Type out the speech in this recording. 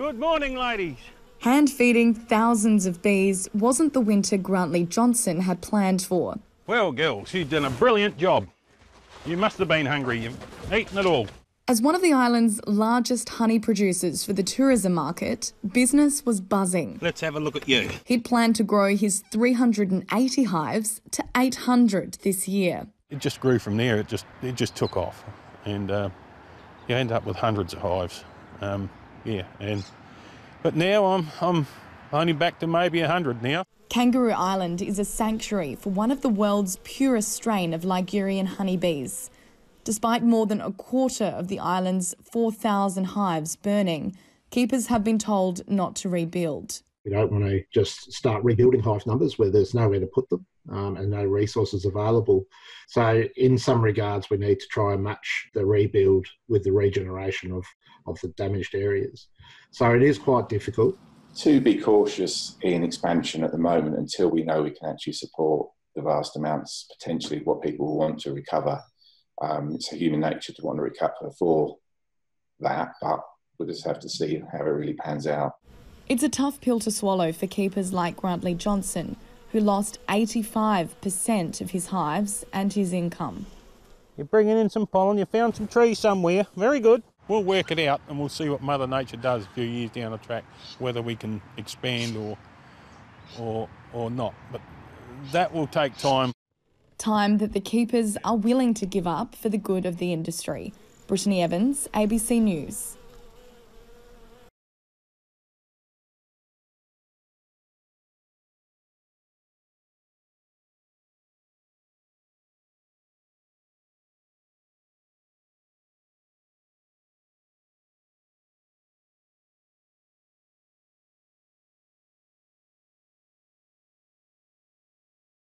Good morning, ladies. Hand feeding thousands of bees wasn't the winter Grantley Johnson had planned for. Well, girls, you've done a brilliant job. You must have been hungry. You've eaten it all. As one of the island's largest honey producers for the tourism market, business was buzzing. Let's have a look at you. He'd planned to grow his 380 hives to 800 this year. It just grew from there. It just it just took off, and uh, you end up with hundreds of hives. Um, yeah, and but now I'm I'm only back to maybe hundred now. Kangaroo Island is a sanctuary for one of the world's purest strain of Ligurian honeybees. Despite more than a quarter of the island's 4,000 hives burning, keepers have been told not to rebuild. We don't want to just start rebuilding hive numbers where there's nowhere to put them um, and no resources available. So, in some regards, we need to try and match the rebuild with the regeneration of, of the damaged areas. So, it is quite difficult. To be cautious in expansion at the moment until we know we can actually support the vast amounts potentially what people want to recover um, it's a human nature to want to recover for that, but we'll just have to see how it really pans out. It's a tough pill to swallow for keepers like Grantley Johnson, who lost 85% of his hives and his income. You're bringing in some pollen, you found some trees somewhere. Very good. We'll work it out and we'll see what Mother Nature does a few years down the track, whether we can expand or, or, or not. But that will take time time that the keepers are willing to give up for the good of the industry. Brittany Evins, ABC News.